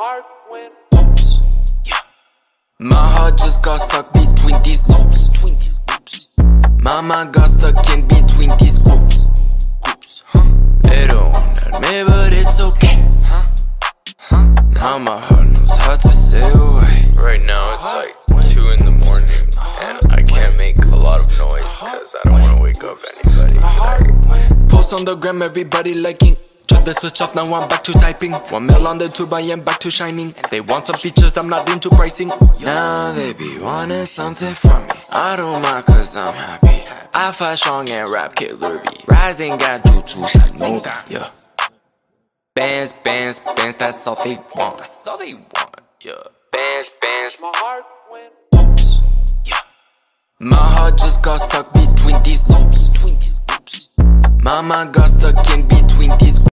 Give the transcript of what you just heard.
heart went Oops, yeah. My heart just got stuck between these loops. Between these loops. My mind got stuck in between these groups. Groups, huh? They don't wanna admit, but it's okay. Huh? Huh? Now my heart knows how to stay away. Right now it's like 2 in the morning and I can't make a lot of noise cause I don't wanna wake up anybody tonight. Post on the gram, everybody liking. Turn the switch off, now I'm back to typing. One mil on the tube, I am back to shining. They want some features, I'm not into pricing. Now they be wanting something from me. I don't mind cause I'm happy. I fight strong and rap killer B. Rising got you to shine, yeah. Bands, bands, bands, that's all they want. That's all they want, yeah. Bands, bands, my heart went oops, yeah. My heart just got stuck between these loops. Between these loops. My mind got stuck in between these